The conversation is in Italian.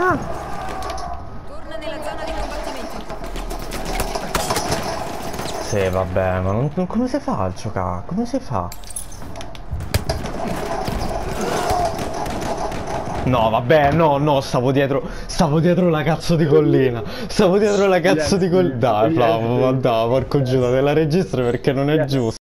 Ah! Torna nella zona di combattimento. Sì, vabbè, ma non, non- come si fa a giocare? Come si fa? No, vabbè, no, no, stavo dietro, stavo dietro la cazzo di collina, stavo dietro la cazzo di collina. Dai, Flavo, ma dai, porco giuda, te la registro perché non è giusto.